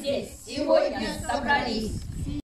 здесь сегодня собрались.